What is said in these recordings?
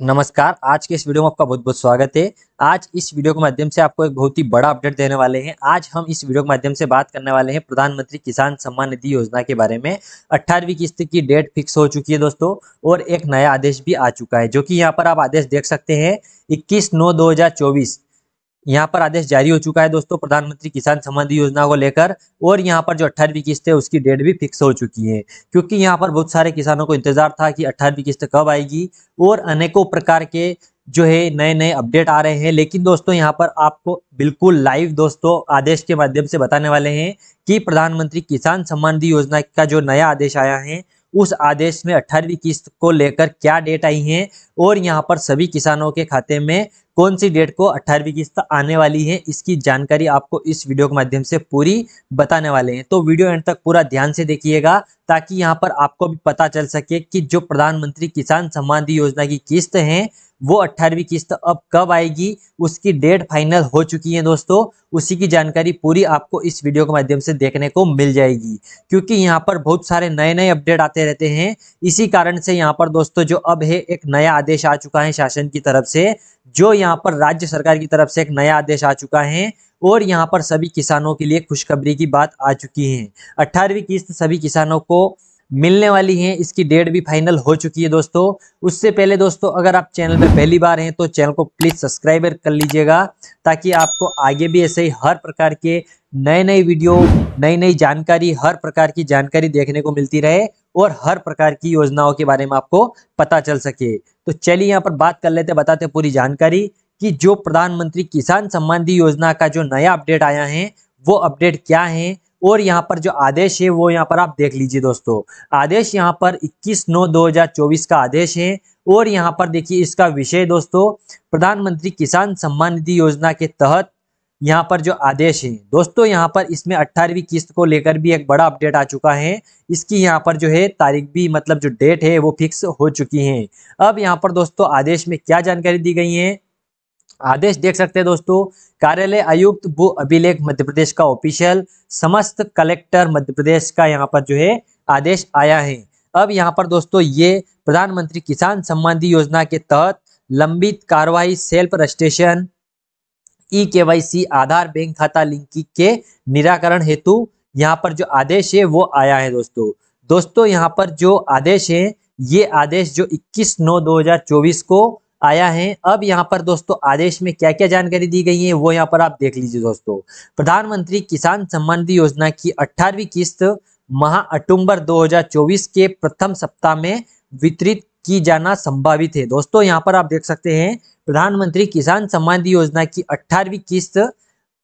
नमस्कार, आज के इस वीडियो में आपका बहुत बहुत स्वागत है। आज इस वीडियो के माध्यम से आपको एक बहुत ही बड़ा अपडेट देने वाले हैं। आज हम इस वीडियो के माध्यम से बात करने वाले हैं प्रधानमंत्री किसान सम्मान निधि योजना के बारे में। अट्ठारहवीं किस्त की डेट फिक्स हो चुकी है दोस्तों और एक नया आदेश भी आ चुका है, जो कि यहाँ पर आप आदेश देख सकते हैं। इक्कीस नौ दो यहाँ पर आदेश जारी हो चुका है दोस्तों, प्रधानमंत्री किसान सम्मान योजना को लेकर, और यहाँ पर जो अट्ठारहवीं किस्त है, उसकी डेट भी फिक्स हो चुकी है, क्योंकि यहाँ पर बहुत सारे किसानों को इंतज़ार था कि अट्ठारहवीं किस्त कब आएगी, और अनेकों प्रकार के जो है नए नए अपडेट आ रहे हैं, लेकिन दोस्तों, यहाँ पर आपको बिल्कुल लाइव दोस्तों, आदेश के माध्यम से बताने वाले हैं कि प्रधानमंत्री किसान सम्मान निधि योजना का जो नया आदेश आया है, उस आदेश में अठारहवीं किस्त को लेकर क्या डेट आई है, और यहाँ पर सभी किसानों के खाते में कौन सी डेट को अट्ठारहवीं किस्त आने वाली है, इसकी जानकारी आपको इस वीडियो के माध्यम से पूरी बताने वाले हैं। तो वीडियो एंड तक पूरा ध्यान से देखिएगा, ताकि यहाँ पर आपको भी पता चल सके कि जो प्रधानमंत्री किसान सम्मान निधि योजना की किस्त है, वो अट्ठारहवीं किस्त अब कब आएगी, उसकी डेट फाइनल हो चुकी है दोस्तों। उसी की जानकारी पूरी आपको इस वीडियो के माध्यम से देखने को मिल जाएगी, क्योंकि यहाँ पर बहुत सारे नए नए अपडेट आते रहते हैं। इसी कारण से यहाँ पर दोस्तों जो अब है, एक नया आदेश आ चुका है शासन की तरफ़ से जो यहाँ पर राज्य सरकार की तरफ़ से एक नया आदेश आ चुका है और यहाँ पर सभी किसानों के लिए खुशखबरी की बात आ चुकी है। अट्ठारहवीं किस्त सभी किसानों को मिलने वाली है। इसकी डेट भी फाइनल हो चुकी है दोस्तों। उससे पहले दोस्तों, अगर आप चैनल पर पहली बार हैं तो चैनल को प्लीज़ सब्सक्राइब कर लीजिएगा ताकि आपको आगे भी ऐसे ही हर प्रकार के नए नए वीडियो नई नई जानकारी, हर प्रकार की जानकारी देखने को मिलती रहे और हर प्रकार की योजनाओं के बारे में आपको पता चल सके। तो चलिए यहाँ पर बात कर लेते बताते पूरी जानकारी कि जो प्रधानमंत्री किसान सम्मान निधि योजना का जो नया अपडेट आया है, वो अपडेट क्या है और यहाँ पर जो आदेश है, वो यहाँ पर आप देख लीजिए दोस्तों। आदेश यहाँ पर 21 नौ 2024 का आदेश है और यहाँ पर देखिए इसका विषय दोस्तों, प्रधानमंत्री किसान सम्मान निधि योजना के तहत यहाँ पर जो आदेश है। दोस्तों, यहाँ पर इसमें अट्ठारहवीं किस्त को लेकर भी एक बड़ा अपडेट आ चुका है। इसकी यहाँ पर जो है तारीख भी मतलब जो डेट है, वो फिक्स हो चुकी है। अब यहाँ पर दोस्तों, आदेश में क्या जानकारी दी गई है? आदेश देख सकते हैं दोस्तों, कार्यालय आयुक्त भू अभिलेख, मध्य प्रदेश का ऑफिशियल, समस्त कलेक्टर मध्य प्रदेश का यहाँ पर जो है आदेश आया है। अब यहाँ पर दोस्तों, ये प्रधानमंत्री किसान सम्मान योजना के तहत लंबित कार्रवाई, सेल्फ रजिस्ट्रेशन ई के आधार बैंक खाता लिंकिंग के निराकरण हेतु यहाँ पर जो आदेश है, वो आया है दोस्तों। दोस्तों, यहाँ पर जो आदेश है, ये आदेश जो 21 नौ 2024 को आया है। अब यहाँ पर दोस्तों, आदेश में क्या क्या जानकारी दी गई है, वो यहाँ पर आप देख लीजिए दोस्तों। प्रधानमंत्री किसान सम्मान निधि योजना की अठारहवीं किस्त माह अक्टूबर 2024 के प्रथम सप्ताह में वितरित की जाना संभावित है। दोस्तों, यहाँ पर आप देख सकते हैं, प्रधानमंत्री किसान सम्मान योजना की अठारहवीं किस्त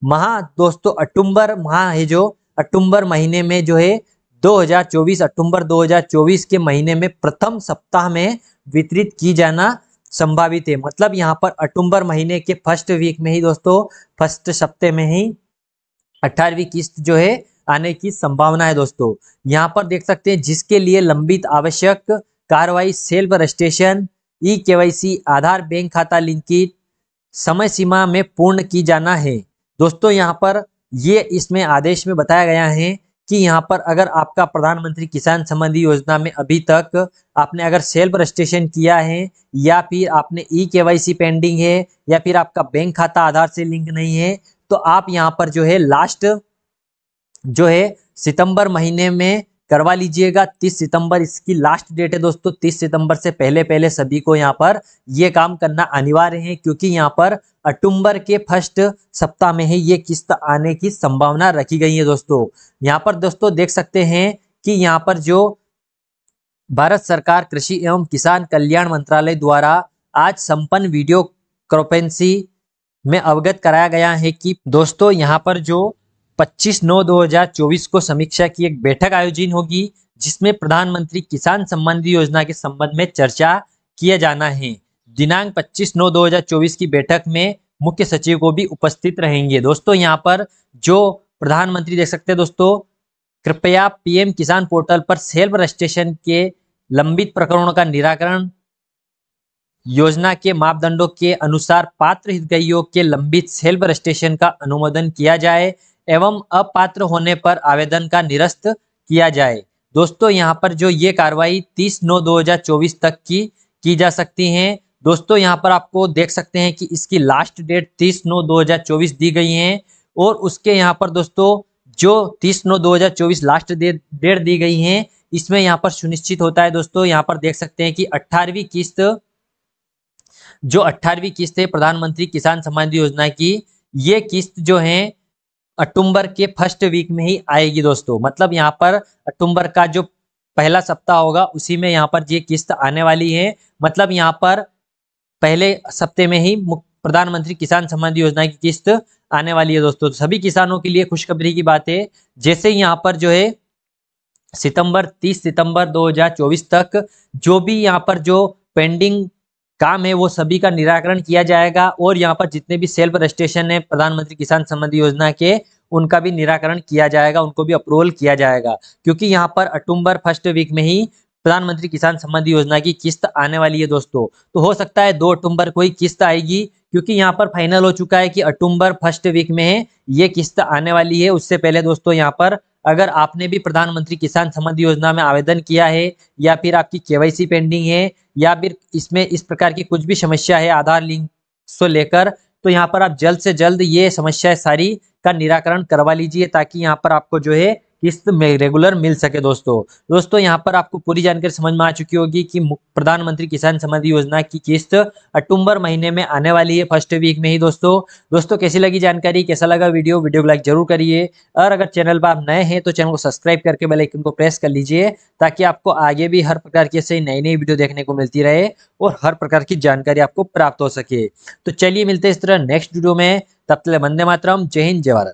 माह, दोस्तों, अक्टूबर माह है जो, अक्टूबर महीने में जो है 2024 अक्टूबर 2024 के महीने में प्रथम सप्ताह में वितरित की जाना संभावित है। मतलब यहाँ पर अक्टूबर महीने के फ़र्स्ट वीक में ही, दोस्तों, फ़र्स्ट सप्ते में ही अठारहवीं किस्त जो है आने की संभावना है, दोस्तों। यहाँ पर देख सकते हैं, जिसके लिए लंबित आवश्यक कार्रवाई सेल्फ रजिस्ट्रेशन ई के आधार, बैंक खाता लिंकित समय सीमा में पूर्ण की जाना है। दोस्तों, यहाँ पर ये इसमें आदेश में बताया गया है कि यहाँ पर अगर आपका प्रधानमंत्री किसान संबंधी योजना में अभी तक आपने अगर सेल्फ रजिस्ट्रेशन किया है या फिर आपने ई के पेंडिंग है या फिर आपका बैंक खाता आधार से लिंक नहीं है तो आप यहाँ पर जो है लास्ट, जो है सितंबर महीने में करवा लीजिएगा 30 सितंबर, इसकी लास्ट डेट है दोस्तों 30 सितंबर से पहले पहले सभी को यहाँ पर ये काम करना अनिवार्य है, क्योंकि यहाँ पर अक्टूबर के फ़र्स्ट सप्ताह में ही ये किस्त आने की संभावना रखी गई है दोस्तों। यहाँ पर दोस्तों देख सकते हैं कि यहाँ पर जो भारत सरकार, कृषि एवं किसान कल्याण मंत्रालय द्वारा आज संपन्न वीडियो क्रोपेंसी में अवगत कराया गया है कि दोस्तों यहाँ पर जो 25 नौ 2024 को समीक्षा की एक बैठक आयोजित होगी, जिसमें प्रधानमंत्री किसान सम्मान निधि योजना के संबंध में चर्चा किया जाना है। दिनांक 25 नौ 2024 की बैठक में मुख्य सचिव को भी उपस्थित रहेंगे। दोस्तों, यहाँ पर जो प्रधानमंत्री देख सकते हैं दोस्तों, कृपया पीएम किसान पोर्टल पर सेल्फ रजिस्ट्रेशन के लंबित प्रकरणों का निराकरण, योजना के मापदंडों के अनुसार पात्र हितग्राहियों के लंबित सेल्फ रजिस्ट्रेशन का अनुमोदन किया जाए एवं अपात्र होने पर आवेदन का निरस्त किया जाए। दोस्तों, यहाँ पर जो ये कार्रवाई 30 नौ 2024 तक की की जा सकती है। दोस्तों, यहाँ पर आपको देख सकते हैं कि इसकी लास्ट डेट तीस नौ दो दी गई है और उसके यहाँ पर दोस्तों, जो तीस नौ दो लास्ट डेट दी गई है, इसमें यहाँ पर सुनिश्चित होता है दोस्तों, यहाँ पर देख सकते हैं कि अट्ठारहवीं किस्त, जो अट्ठारहवीं किस्त है प्रधानमंत्री किसान सम्मान योजना की, ये किस्त जो है अक्टूबर के फ़र्स्ट वीक में ही आएगी दोस्तों। मतलब यहाँ पर अक्टूबर का जो पहला सप्ताह होगा, उसी में यहाँ पर ये किस्त आने वाली है। मतलब यहाँ पर पहले सप्ते में ही प्रधानमंत्री किसान सम्मान योजना की किस्त आने वाली है दोस्तों। तो सभी किसानों के लिए खुशखबरी की बात है। जैसे यहाँ पर जो है, सितंबर 30 सितंबर 2024 तक जो भी यहाँ पर जो पेंडिंग काम है वो सभी का निराकरण किया जाएगा और यहाँ पर जितने भी सेल्फ रजिस्ट्रेशन है प्रधानमंत्री किसान संबंधी योजना के, उनका भी निराकरण किया जाएगा, उनको भी अप्रूवल किया जाएगा। क्योंकि यहाँ पर अक्टूबर फ़र्स्ट वीक में ही प्रधानमंत्री किसान संबंधी योजना की किस्त आने वाली है दोस्तों। तो हो सकता है दो अक्टूबर को ही किस्त आएगी, क्योंकि यहाँ पर फाइनल हो चुका है कि अक्टूबर फ़र्स्ट वीक में ये किस्त आने वाली है। उससे पहले दोस्तों यहाँ पर अगर आपने भी प्रधानमंत्री किसान सम्मान योजना में आवेदन किया है, या फिर आपकी केवाईसी पेंडिंग है, या फिर इसमें इस प्रकार की कुछ भी समस्या है, आधार लिंक से लेकर तो यहाँ पर आप जल्द से जल्द ये समस्या सारी का निराकरण करवा लीजिए, ताकि यहाँ पर आपको जो है किस्त में रेगुलर मिल सके दोस्तों। दोस्तों, यहाँ पर आपको पूरी जानकारी समझ में आ चुकी होगी कि प्रधानमंत्री किसान सम्मान योजना की किस्त अक्टूबर महीने में आने वाली है फ़र्स्ट वीक में ही दोस्तों। दोस्तों, कैसी लगी जानकारी? कैसा लगा वीडियो? वीडियो को लाइक ज़रूर करिए। और अगर चैनल पर आप नए हैं तो चैनल को सब्सक्राइब करके बेलाइकन को प्रेस कर लीजिए, ताकि आपको आगे भी हर प्रकार की ऐसे नई नई वीडियो देखने को मिलती रहे और हर प्रकार की जानकारी आपको प्राप्त हो सके। तो चलिए मिलते इस तरह नेक्स्ट वीडियो में। तब तक वंदे मातरम। जय हिंद, जय भारत।